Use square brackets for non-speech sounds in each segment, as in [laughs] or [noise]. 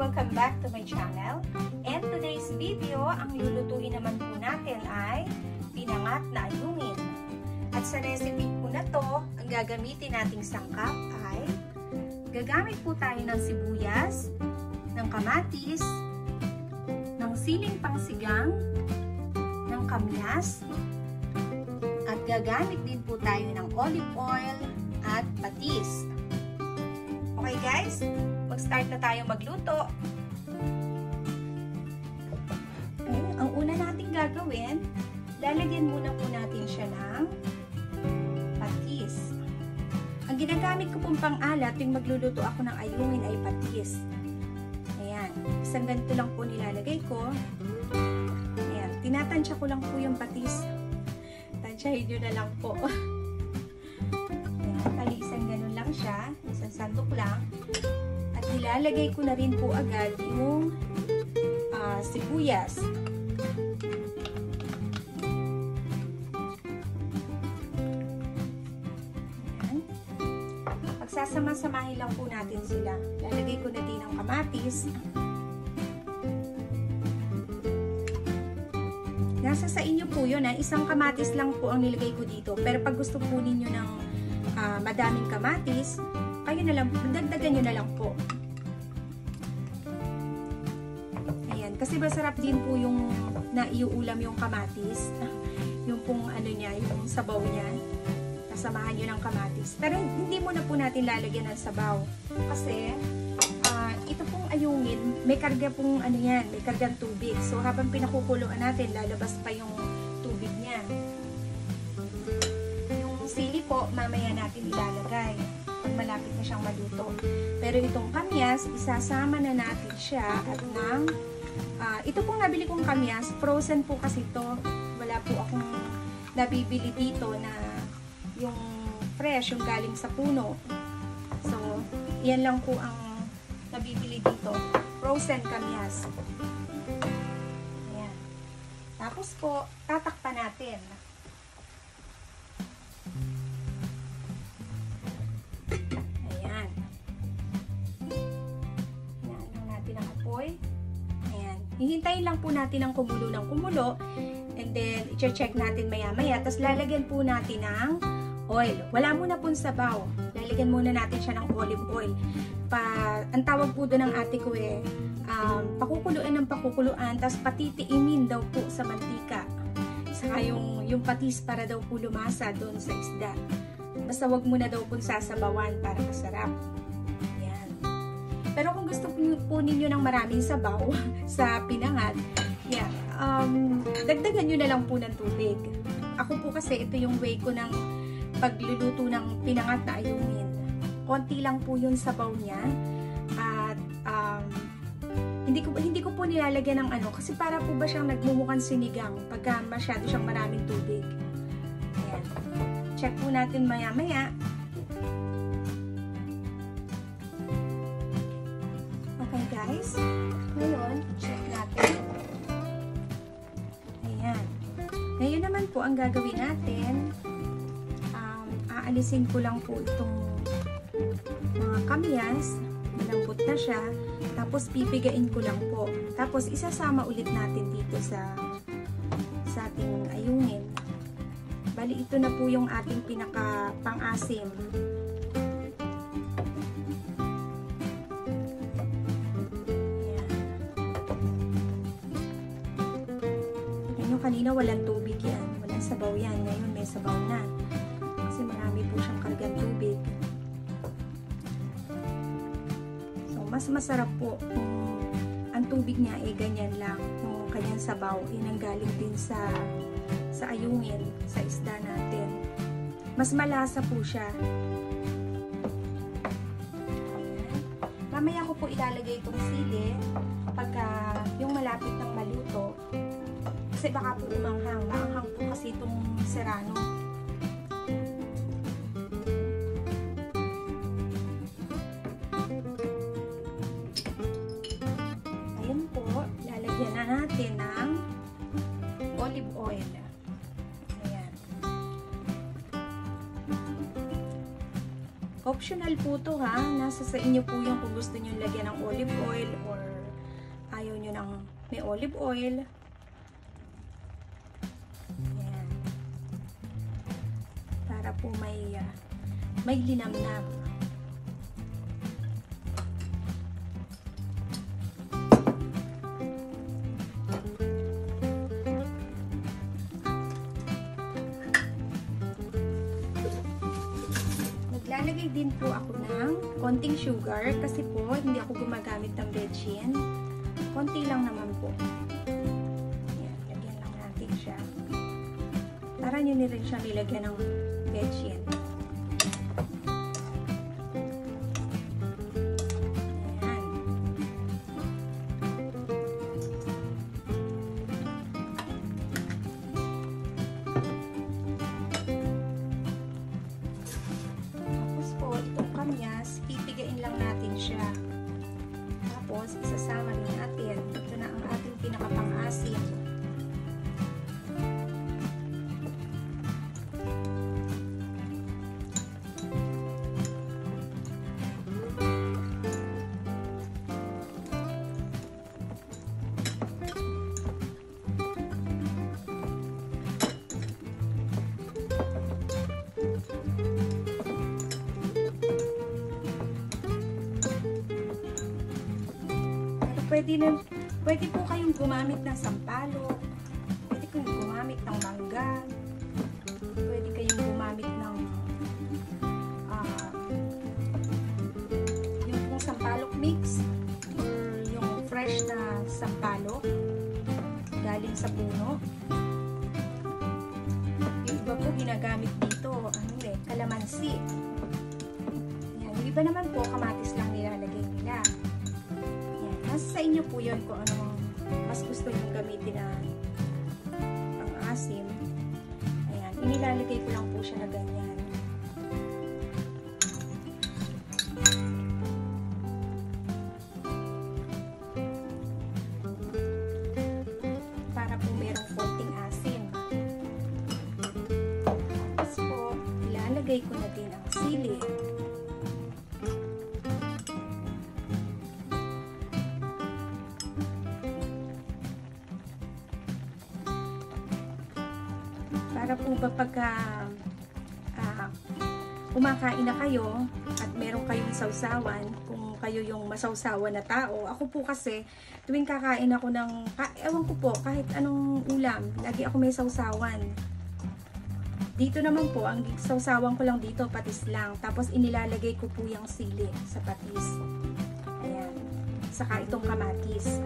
Welcome back to my channel. And today's video, ang lulutuin naman po natin ay pinangat na ayungin. At sa recipe po na to, ang gagamitin nating sangkap ay gagamit po tayo ng sibuyas, ng kamatis, ng siling pangsigang, ng kamyas, at gagamit din po tayo ng olive oil at patis. Okay guys? Mag-start na tayo magluto. Okay, ang una nating gagawin, lalagyan muna po natin siya ng patis. Ang ginagamit ko pong pang-alat yung magluluto ako ng ayungin ay patis. Ayan, isang ganito lang po nilalagay ko. Ayan, tinatansya ko lang po yung patis. Tansyahin nyo na lang po. [laughs] Ayan, kali isang ganun lang siya, isang sandok lang. At nilalagay ko na rin po agad yung uh, sibuyas. Pagsasama-samahin lang po natin sila. Lalagay ko na din ang kamatis. Nasa sa inyo po yun. Ha? Isang kamatis lang po ang nilagay ko dito. Pero pag gusto po ninyo ng uh, madaming kamatis, kayo na lang, dagdagan nyo na lang po. Kasi masarap din po yung naiuulam yung kamatis. [laughs] yung pong ano niya, yung sabaw niya samahan nyo ng kamatis. Pero hindi muna po natin lalagyan ng sabaw. Kasi, uh, ito pong ayungin, may karga pong ano yan, may kargang tubig. So, habang pinakukuluan natin, lalabas pa yung tubig niya. Yung sili po, mamaya natin ilalagay pag malapit na siyang maluto. Pero itong kamyas, isasama na natin siya at ng, uh, ito pong nabili kong kamyas, frozen po kasi ito. Wala po akong nabibili dito na yung fresh, yung galing sa puno. So, yan lang po ang nabibili dito. Frozen kamyas. Ayan. Tapos po, tatakpan natin. Hihintayin lang po natin ang kumulo ng kumulo. And then, i-check natin maya-maya. Tapos, lalagyan po natin ng oil. Wala muna pong sabaw. Lalagyan muna natin siya ng olive oil. Pa, ang tawag po doon ng ate ko eh, um, pakukuluan ng pakukuluan, tapos patitiimin daw po sa mantika. Saka yung, yung patis para daw po lumasa doon sa isda. Basta wag muna daw po sasabawan para masarap. Yan. Pero kung gusto po ninyo ng maraming sabaw [laughs] sa pinangat, yeah, um, dagdagan nyo na lang po ng tubig. Ako po kasi ito yung way ko ng pagluluto ng pinangat na ayungin. Konti lang po yung sabaw niya. At um, hindi ko hindi ko po nilalagyan ng ano kasi para po ba siyang nagmumukhang sinigang pagka masyado siyang maraming tubig. Ayan. Check po natin maya-maya. Guys. Ngayon, check natin. Ayan. Ngayon naman po ang gagawin natin aalisin ko lang po itong mga kamyas. Malambot na siya. Tapos pipigain ko lang po. Tapos isasama ulit natin dito sa sa ating ayungin. Bali ito na po yung ating pinaka pang-asim. Kanina walang tubig yan. Walang sabaw yan. Ngayon may sabaw na kasi marami po siyang kargang tubig. So, mas masarap po kung ang tubig niya ay ganyan lang. Yung kanyang sabaw, inanggaling din sa sa ayungin, sa isda natin. Mas malasa po siya. Mamaya ko po ilalagay itong sili pagka yung malapit ng maluto. Kasi baka po umanghang. Maanghang po kasi itong serrano. Optional po to ha. Nasa sa inyo po yung kung gusto nyo lagyan ng olive oil or ayaw nyo ng may olive oil. Po may uh, may linamnam. Naglalagay din po ako ng konting sugar kasi po hindi ako gumagamit ng betchin. Konti lang naman po. Yan, lagyan lang natin siya. Para nyo ni rin siya nilagyan ng betchin. Ayan. Pwede, na, pwede po kayong gumamit ng sampalo. Pwede kayong gumamit ng mangga. Pwede kayong gumamit ng ah, yung pong sampalok mix yung fresh na sampalok galing sa puno. Yung iba po ginagamit dito, ano eh, kalamansi. Yan. Yung iba naman po, kamatis Sa inyo po yun kung ano mas gusto nyo gamitin na pang asim. Ayan. Inilalagay ko lang po siya na ganyan. Para po merong konting asim. Tapos po, ilalagay ko na din Para po ba pagka ah, kumakain na kayo at meron kayong sausawan, kung kayo yung masausawan na tao, ako po kasi tuwing kakain ako ng, ewan ko po, kahit anong ulam, lagi ako may sausawan. Dito naman po, ang sausawan ko lang dito, patis lang. Tapos inilalagay ko po yung sili sa patis. Ayan. Saka itong kamatis.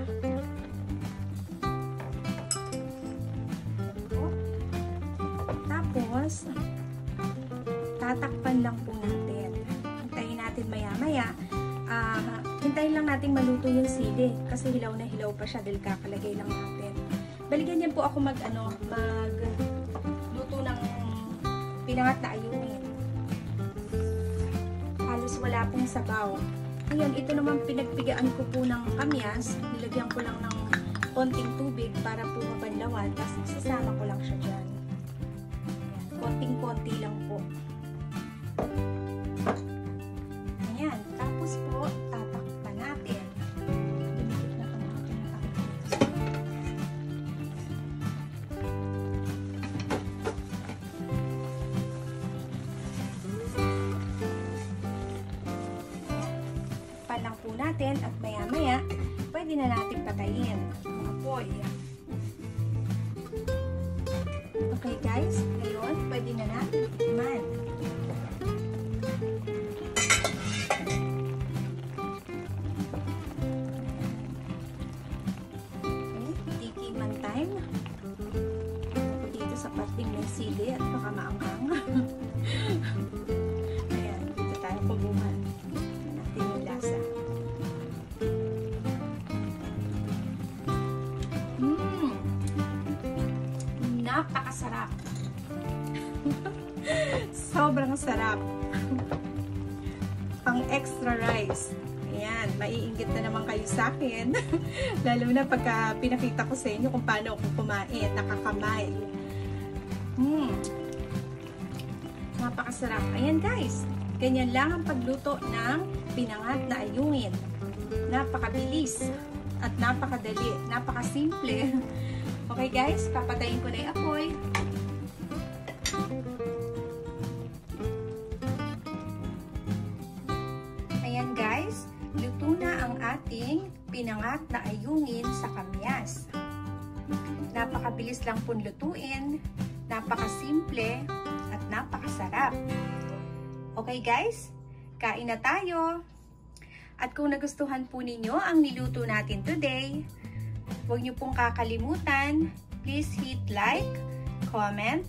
Tapos, tatakpan lang po natin. Hintayin natin maya-maya. Ah, hintayin lang natin maluto yung sili kasi hilaw na hilaw pa siya dahil kakalagay lang natin. Baligyan niyan po ako mag ano, mag luto ng pinangat na ayungin. Halos wala pong sabaw. Ngayon, ito naman pinagpigaan ko po ng kamyas. Nilagyan ko lang ng konting tubig para po mabanlawan. Tapos isasama ko lang siya dyan. Ayan, konting-konti lang po. Ayan, tapos po, tatakpan natin. Pan lang po natin at maya-maya, pwede na natin patayin ang apoy. Okay guys, ngayon pwede na natin tikman. Time. Dito sa parting may sili at baka maanghang. [laughs] Sobrang sarap! Pang extra rice. Ayan, maiinggit na naman kayo sa akin. [laughs] Lalo na pagka pinakita ko sa inyo kung paano ako kumain, nakakamay. Mmm! Napakasarap. Ayan guys, ganyan lang ang pagluto ng pinangat na ayungin. Napakabilis at napakadali, napakasimple. [laughs] Okay guys, papatayin ko na yung apoy. Pinangat na ayungin sa kamyas. Napakabilis lang pong lutuin, napakasimple, at napakasarap. Okay guys, kain na tayo! At kung nagustuhan po ninyo ang niluto natin today, huwag niyo pong kakalimutan, please hit like, comment,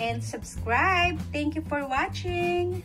and subscribe. Thank you for watching!